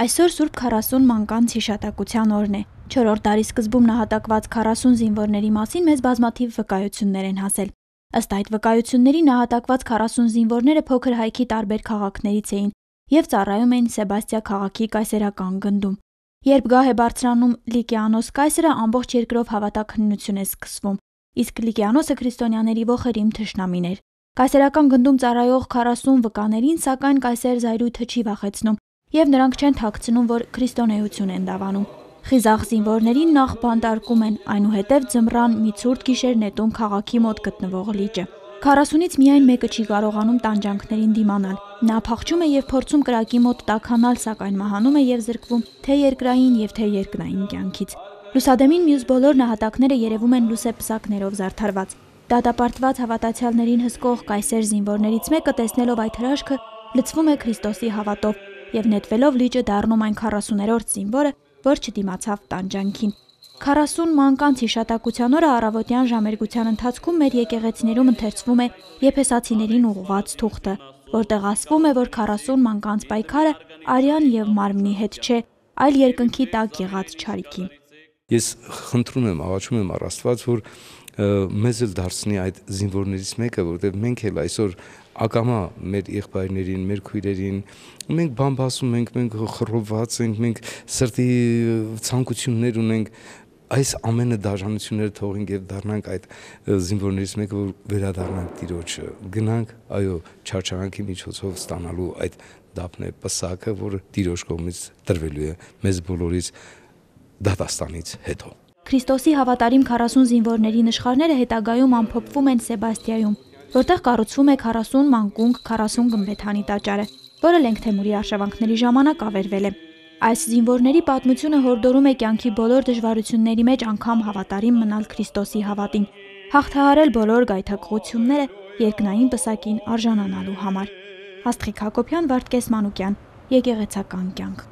Այսօր Սուրբ 40 մանկանց հիշատակության օրն է։ 4-րդ դարի սկզբում նահատակված 40 զինվորների մասին մեզ բազմաթիվ վկայություններ են հասել։ Ըստ այդ վկայությունների նահատակված 40 զինվորները փոքր հայքի տարբեր քաղաքներից էին եւ ծառայում էին Սեբաստիա քաղաքի կայսերական գնդում։ Երբ գահ է բարձրանում Լիկիանոս կայսրը, ամբողջ երկրով հավատաքննություն է սկսվում, իսկ Լիկիանոսը քրիստոնյաների ողերիմ թշնամին էր։ Կայսերական գնդում ծառայող 40 վկաներին, սակայն կայսեր Զայրույթը չի վախեցնում, եւ նրանք չեն թաքցնում, որ քրիստոնեություն են դավանում։ Խիզախ զինվորներին նախ բանտարկում են, այնուհետև ձմռան մի ցուրտ գիշեր նետում քաղաքի մոտ գտնվող լիճը։ 40-ից միայն մեկը չի կարողանում տանջանքներին դիմանալ։ Նա փախչում է եւ փորձում կրակի մոտ տականալ, սակայն մահանում է եւ զրկվում թե երկրային եւ թե երկնային կյանքից։ Լուսադեմին մյուս բոլոր նահատակները երևում են լուսեպսակներով զարդարված։ Դատապարտված հավատացյալներին հսկող կայսեր զինվորներից մեկը տեսնելով այդ հրաշքը լցվում է Քրիստոսի հավատով եւ նետվելով լիճը դառնում այն 40-րդ զինվորը, որ չդիմացավ տանջանքին։ 40 մանկանց հիշատակության օրը առավոտյան ժամերգության ընթացքում մեր եկեղեցիներում ընթերցվում է Եփեսացիներին ուղղված թուղթը, որտեղ ասվում է, որ 40 մանկանց պայքարը արյան եւ մարմնի հետ չէ, այլ երկնքի տակ եղած ճարիքի։ Ես խնդրում եմ, աղաչում եմ առ Աստված, որ մեզ էլ դարձնի այդ զինվորներից մեկը, որտեղ մենք էլ այսօր ակամա մեր եղբայրներին, մեր քույրերին, մենք բամբասում ենք, մենք խռովված ենք, մենք սրտի ցանկություններ ունենք, այս ամենը դաժանությունները թողենք եւ դառնանք այդ զինվորներից մեկը որ վերադառնանք Տիրոջը գնանք այո չարչարանքի միջոցով ստանալու այդ դափնե պսակը որը Տիրոջ կողմից տրվելու է մեզ բոլորից դատաստանից հետո Քրիստոսի հավատարիմ 40 զինվորների նշխարները հետագայում ամփոփվում են Սեբաստիայում, որտեղ կառուցվում է 40 մանկունք 40 գմբեթանի տաճարը, որը Լենգթեմուրի արշավանքների ժամանակ ավերվել է։ Այս զինվորների պատմությունը հորդորում է կյանքի բոլոր դժվարությունների մեջ անգամ հավատարիմ մնալ Քրիստոսի հավատին, հաղթահարել բոլոր գայթակղությունները երկնային պսակին արժանանալու համար։ Աստղիկ Հակոբյան, Վարդգես Մանուկյան, Եկեղեցական կյանք։